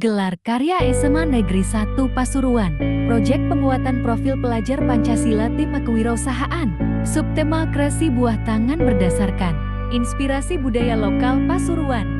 Gelar Karya SMA Negeri 1 Pasuruan. Proyek penguatan profil pelajar Pancasila tema kewirausahaan. Subtema kreasi buah tangan berdasarkan inspirasi budaya lokal Pasuruan.